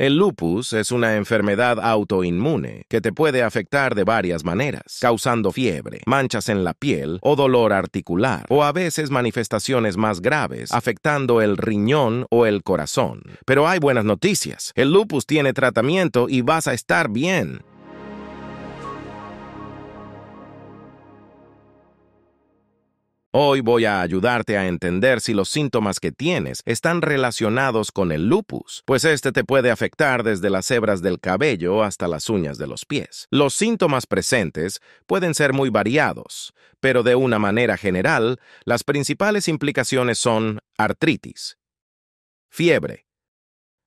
El lupus es una enfermedad autoinmune que te puede afectar de varias maneras, causando fiebre, manchas en la piel o dolor articular, o a veces manifestaciones más graves, afectando el riñón o el corazón. Pero hay buenas noticias. El lupus tiene tratamiento y vas a estar bien. Hoy voy a ayudarte a entender si los síntomas que tienes están relacionados con el lupus, pues este te puede afectar desde las hebras del cabello hasta las uñas de los pies. Los síntomas presentes pueden ser muy variados, pero de una manera general, las principales implicaciones son artritis, fiebre,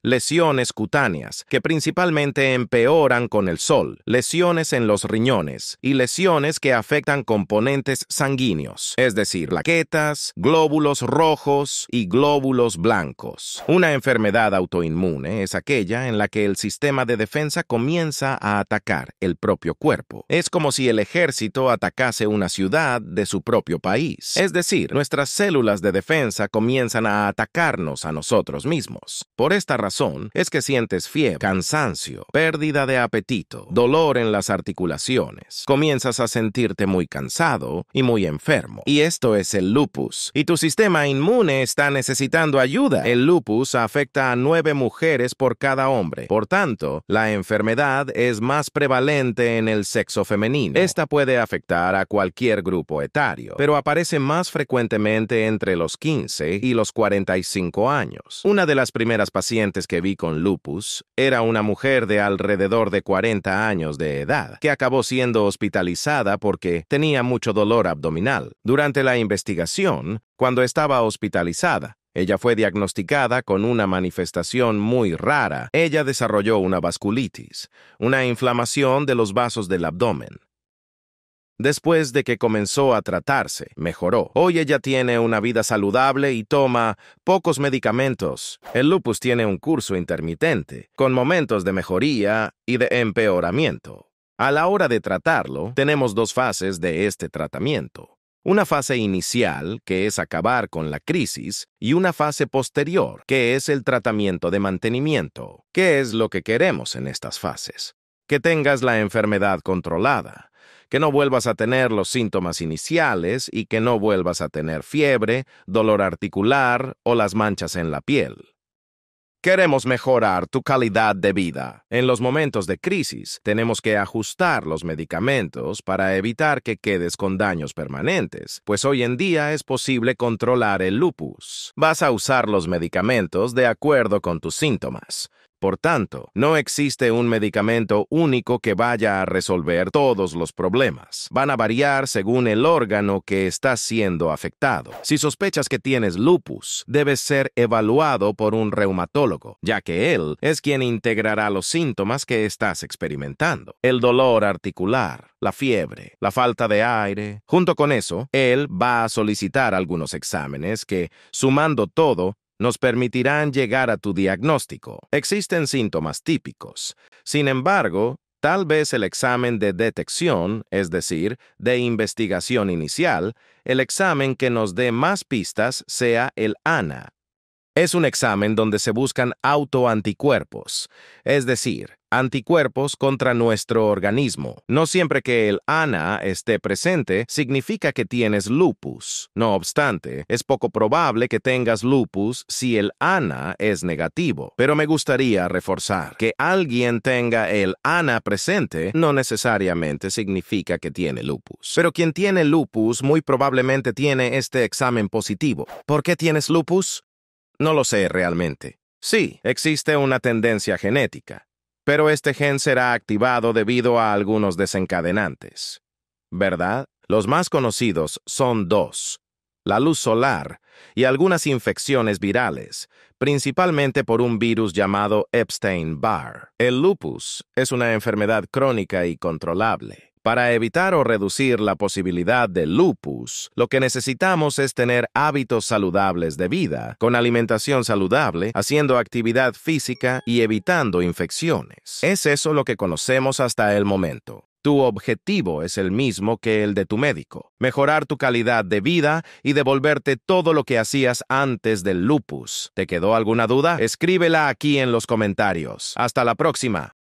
lesiones cutáneas, que principalmente empeoran con el sol, lesiones en los riñones y lesiones que afectan componentes sanguíneos, es decir, plaquetas, glóbulos rojos y glóbulos blancos. Una enfermedad autoinmune es aquella en la que el sistema de defensa comienza a atacar el propio cuerpo. Es como si el ejército atacase una ciudad de su propio país. Es decir, nuestras células de defensa comienzan a atacarnos a nosotros mismos. Por esta razón, es que sientes fiebre, cansancio, pérdida de apetito, dolor en las articulaciones. Comienzas a sentirte muy cansado y muy enfermo. Y esto es el lupus. Y tu sistema inmune está necesitando ayuda. El lupus afecta a nueve mujeres por cada hombre. Por tanto, la enfermedad es más prevalente en el sexo femenino. Esta puede afectar a cualquier grupo etario, pero aparece más frecuentemente entre los 15 y los 45 años. Una de las primeras pacientes que vi con lupus era una mujer de alrededor de 40 años de edad, que acabó siendo hospitalizada porque tenía mucho dolor abdominal. Durante la investigación, cuando estaba hospitalizada, ella fue diagnosticada con una manifestación muy rara. Ella desarrolló una vasculitis, una inflamación de los vasos del abdomen. Después de que comenzó a tratarse, mejoró. Hoy ella tiene una vida saludable y toma pocos medicamentos. El lupus tiene un curso intermitente, con momentos de mejoría y de empeoramiento. A la hora de tratarlo, tenemos dos fases de este tratamiento. Una fase inicial, que es acabar con la crisis, y una fase posterior, que es el tratamiento de mantenimiento. ¿Qué es lo que queremos en estas fases? Que tengas la enfermedad controlada, que no vuelvas a tener los síntomas iniciales y que no vuelvas a tener fiebre, dolor articular o las manchas en la piel. Queremos mejorar tu calidad de vida. En los momentos de crisis, tenemos que ajustar los medicamentos para evitar que quedes con daños permanentes, pues hoy en día es posible controlar el lupus. Vas a usar los medicamentos de acuerdo con tus síntomas. Por tanto, no existe un medicamento único que vaya a resolver todos los problemas. Van a variar según el órgano que está siendo afectado. Si sospechas que tienes lupus, debes ser evaluado por un reumatólogo, ya que él es quien integrará los síntomas que estás experimentando. El dolor articular, la fiebre, la falta de aire. Junto con eso, él va a solicitar algunos exámenes que, sumando todo, nos permitirán llegar a tu diagnóstico. Existen síntomas típicos. Sin embargo, tal vez el examen de detección, es decir, de investigación inicial, el examen que nos dé más pistas sea el ANA. Es un examen donde se buscan autoanticuerpos, es decir, anticuerpos contra nuestro organismo. No siempre que el ANA esté presente significa que tienes lupus. No obstante, es poco probable que tengas lupus si el ANA es negativo. Pero me gustaría reforzar que alguien tenga el ANA presente no necesariamente significa que tiene lupus. Pero quien tiene lupus muy probablemente tiene este examen positivo. ¿Por qué tienes lupus? No lo sé realmente. Sí, existe una tendencia genética pero este gen será activado debido a algunos desencadenantes. ¿Verdad? Los más conocidos son dos, la luz solar y algunas infecciones virales, principalmente por un virus llamado Epstein-Barr. El lupus es una enfermedad crónica y controlable. Para evitar o reducir la posibilidad de lupus, lo que necesitamos es tener hábitos saludables de vida, con alimentación saludable, haciendo actividad física y evitando infecciones. Es eso lo que conocemos hasta el momento. Tu objetivo es el mismo que el de tu médico, mejorar tu calidad de vida y devolverte todo lo que hacías antes del lupus. ¿Te quedó alguna duda? Escríbela aquí en los comentarios. Hasta la próxima.